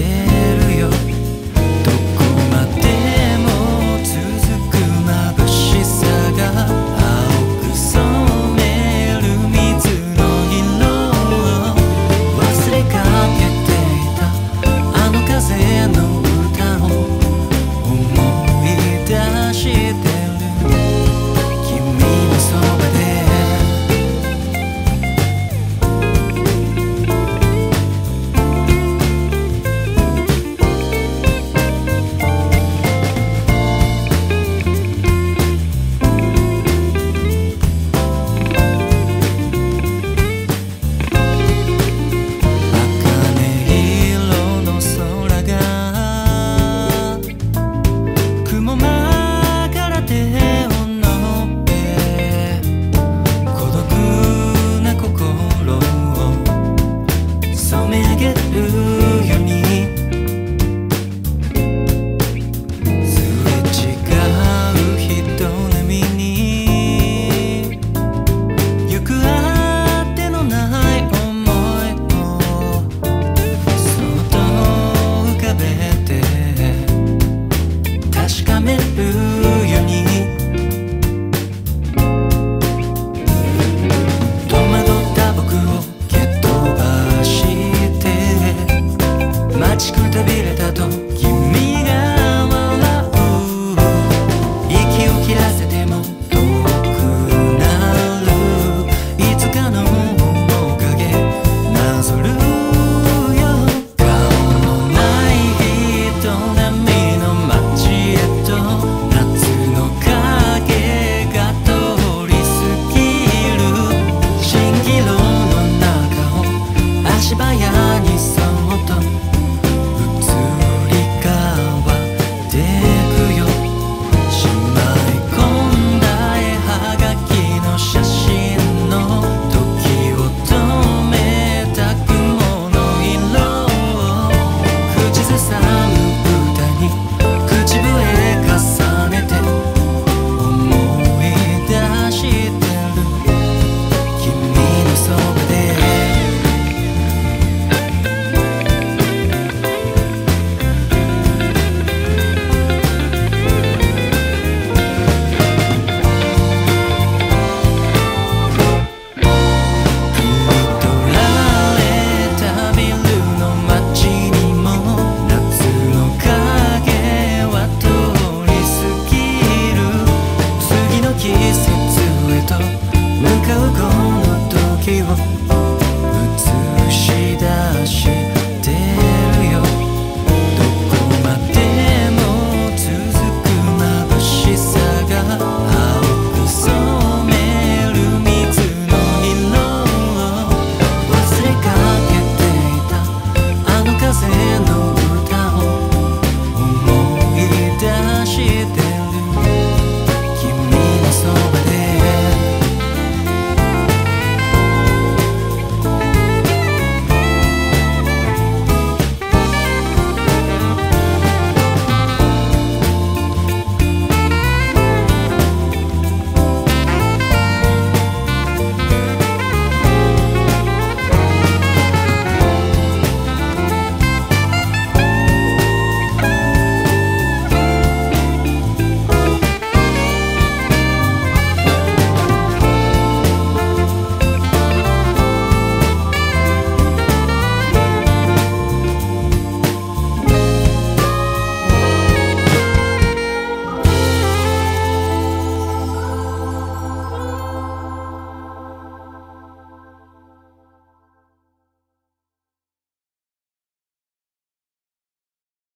sin. めるように。戸惑った僕を蹴っ飛ばして。待ちくたびれた時も so